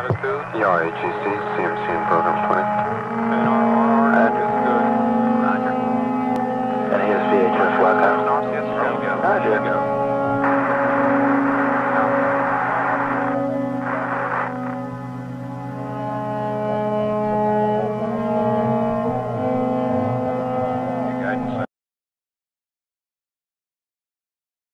Attitude? Yeah, AGC, CMC and program 20. And he and, VHF.